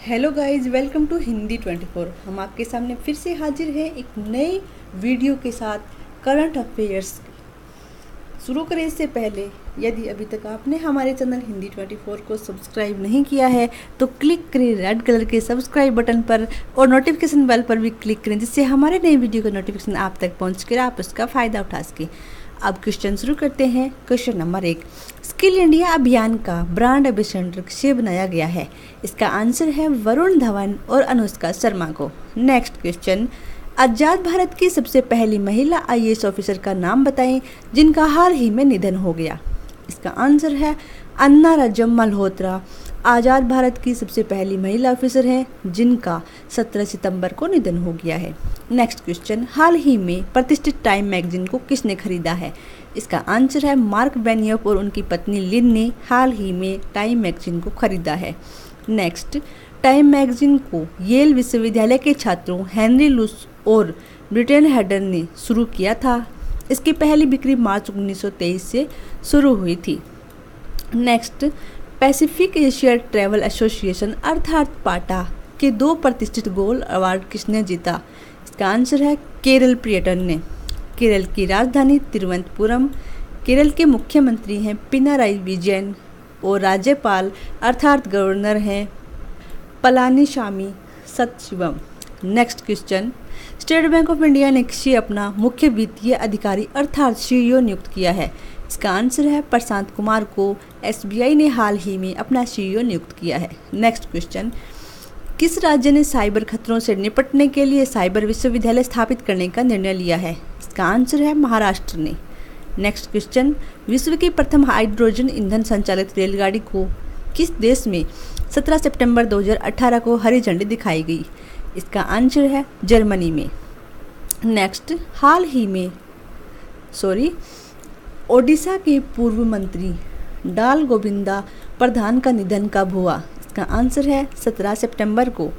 Hello guys welcome to Hindi 24 हम आपके सामने फिर से हाजिर हैं एक नए वीडियो के साथ करंट अफेयर्स शुरू करें इससे पहले, यदि अभी तक आपने हमारे चैनल हिंदी 24 को सब्सक्राइब नहीं किया है तो क्लिक करें रेड कलर के सब्सक्राइब बटन पर और नोटिफिकेशन बेल पर भी क्लिक करें, जिससे हमारे नए वीडियो का नोटिफिकेशन आप तक पहुँच कर आप उसका फ़ायदा उठा सकें। अब क्वेश्चन शुरू करते हैं। क्वेश्चन नंबर एक। स्किल इंडिया अभियान का ब्रांड एम्बेसडर किसे बनाया गया है। इसका आंसर है वरुण धवन और अनुष्का शर्मा को। Next question. आज़ाद भारत की सबसे पहली महिला आईएएस ऑफिसर का नाम बताएँ, जिनका हाल ही में निधन हो गया। इसका आंसर है अन्ना राजम मल्होत्रा। आज़ाद भारत की सबसे पहली महिला ऑफिसर हैं, जिनका 17 सितंबर को निधन हो गया है। नेक्स्ट क्वेश्चन हाल ही में प्रतिष्ठित टाइम मैगजीन को किसने खरीदा है? इसका आंसर है मार्क बेनियप और उनकी पत्नी लिन ने हाल ही में टाइम मैगजीन को खरीदा है। नेक्स्ट टाइम मैगजीन को येल विश्वविद्यालय के छात्रों हेनरी लुस और ब्रिटेन हेडर ने शुरू किया था। इसकी पहली बिक्री मार्च 1923 से शुरू हुई थी। Next Pacific Asia travel association अर्थात पाटा, के दो प्रतिष्ठित गोल्ड अवार्ड किसने जीता? इसका आंसर है केरल पर्यटन ने। केरल की राजधानी तिरुवनंतपुरम, केरल के मुख्यमंत्री हैं पिनाराई विजयन, और राज्यपाल अर्थात गवर्नर हैं Palanisamy Sathasivam. Next question State Bank of India ने किसी अपना मुख्य वित्तीय अधिकारी अर्थात सीईओ नियुक्त किया है? इसका आंसर है, प्रशांत कुमार को एसबीआई ने हाल ही में अपना सीईओ नियुक्त किया है। नेक्स्ट क्वेश्चन किस राज्य ने साइबर खतरों से निपटने के लिए साइबर विश्वविद्यालय स्थापित करने का निर्णय लिया है? इसका आंसर है, महाराष्ट्र ने। नेक्स्ट क्वेश्चन विश्व की प्रथम हाइड्रोजन ईंधन संचालित रेलगाड़ी को किस देश में 17 सितंबर 2018 को हरी झंडी दिखाई गई? इसका आंसर है जर्मनी में। नेक्स्ट हाल ही में सॉरी ओडिशा के पूर्व मंत्री डाल गोविंदा प्रधान का निधन कब हुआ? इसका आंसर है 17 सितंबर को।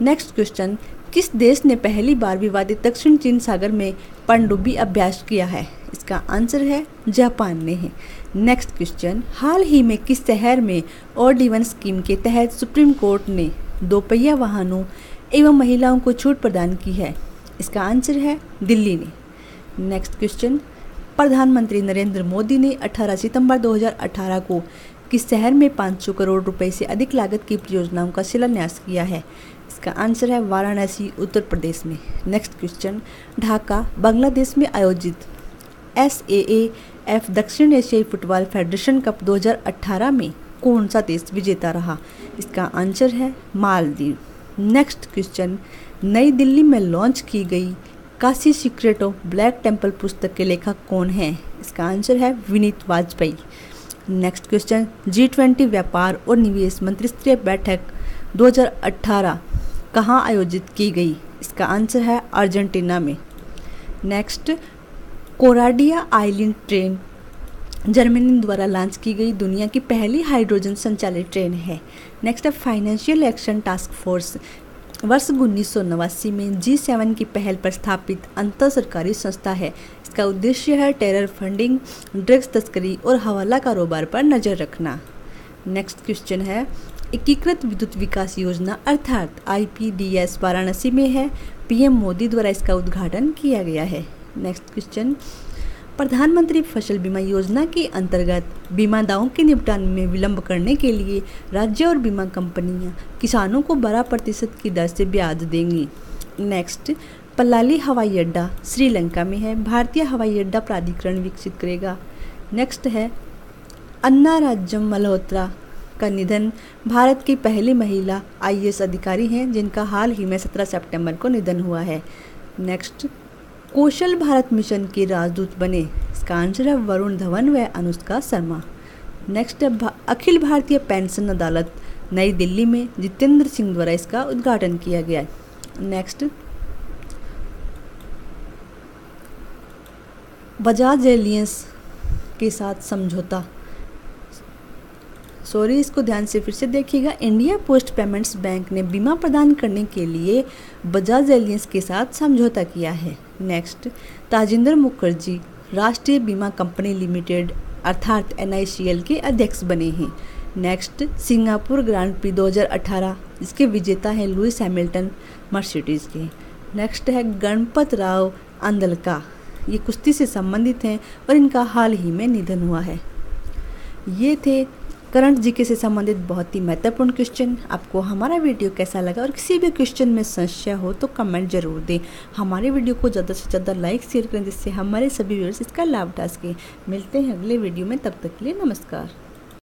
नेक्स्ट क्वेश्चन किस देश ने पहली बार विवादित दक्षिण चीन सागर में पनडुब्बी अभ्यास किया है? इसका आंसर है जापान ने है। नेक्स्ट क्वेश्चन हाल ही में किस शहर में और स्कीम के तहत सुप्रीम कोर्ट ने दोपहिया वाहनों एवं महिलाओं को छूट प्रदान की है। इसका आंसर है दिल्ली ने। नेक्स्ट क्वेश्चन प्रधानमंत्री नरेंद्र मोदी ने 18 सितंबर 2018 को किस शहर में 500 करोड़ रुपए से अधिक लागत की परियोजनाओं का शिलान्यास किया है? इसका आंसर है वाराणसी, उत्तर प्रदेश में। नेक्स्ट क्वेश्चन ढाका, बांग्लादेश में आयोजित एस एफ़, दक्षिण एशियाई फुटबॉल फेडरेशन कप 2018 में कौन सा देश विजेता रहा? इसका आंसर है मालदीव। नेक्स्ट क्वेश्चन नई दिल्ली में लॉन्च की गई Kashi Secret of Black Temple पुस्तक के लेखक कौन हैं? इसका आंसर है Vineet Vajpayee. Next question G twenty व्यापार और निवेश मंत्रिस्तरीय बैठक 2018 कहाँ आयोजित की गई? इसका आंसर है अर्जेंटीना में। Next Coradia island train Germany द्वारा लॉन्च की गई दुनिया की पहली हाइड्रोजन संचालित ट्रेन है। नेक्स्ट है फाइनेंशियल एक्शन टास्क फोर्स वर्ष उन्नीस सौ नवासी में जी सेवन की पहल पर स्थापित अंतर सरकारी संस्था है। इसका उद्देश्य है टेरर फंडिंग ड्रग्स तस्करी और हवाला कारोबार पर नज़र रखना। नेक्स्ट क्वेश्चन है, एकीकृत विद्युत विकास योजना अर्थात आईपीडीएस वाराणसी में है। पीएम मोदी द्वारा इसका उद्घाटन किया गया है। नेक्स्ट क्वेश्चन प्रधानमंत्री फ़सल बीमा योजना के अंतर्गत बीमा दावों के निपटान में विलंब करने के लिए राज्य और बीमा कंपनियाँ किसानों को बारह प्रतिशत की दर से ब्याज देंगी। नेक्स्ट पलाली हवाई अड्डा श्रीलंका में है। भारतीय हवाई अड्डा प्राधिकरण विकसित करेगा। नेक्स्ट है, अन्ना राज्यम मल्होत्रा का निधन। भारत की पहली महिला आईएएस अधिकारी हैं, जिनका हाल ही में 17 सितंबर को निधन हुआ है। नेक्स्ट कौशल भारत मिशन के राजदूत बने इसका आंसर है वरुण धवन व अनुष्का शर्मा। नेक्स्ट है भा, अखिल भारतीय पेंशन अदालत नई दिल्ली में जितेंद्र सिंह द्वारा इसका उद्घाटन किया गया। नेक्स्ट बजाज एलियंस के साथ समझौता। सॉरी, इसको ध्यान से फिर से देखिएगा। इंडिया पोस्ट पेमेंट्स बैंक ने बीमा प्रदान करने के लिए बजाज एलियंस के साथ समझौता किया है। नेक्स्ट, ताजिंदर मुखर्जी राष्ट्रीय बीमा कंपनी लिमिटेड, अर्थात एनआईसीएल के अध्यक्ष बने हैं। नेक्स्ट, सिंगापुर ग्रांड प्री 2018 इसके विजेता हैं लुइस हैमिल्टन, मर्सिडीज़ के। नेक्स्ट है, गणपत राव अंदलका। ये कुश्ती से संबंधित हैं और इनका हाल ही में निधन हुआ है। ये थे करंट जीके से संबंधित बहुत ही महत्वपूर्ण क्वेश्चन आपको हमारा वीडियो कैसा लगा और किसी भी क्वेश्चन में संशय हो तो कमेंट ज़रूर दें। हमारे वीडियो को ज़्यादा से ज़्यादा लाइक शेयर करें, जिससे हमारे सभी व्यूअर्स इसका लाभ उठा सकें। मिलते हैं अगले वीडियो में, तब तक के लिए नमस्कार।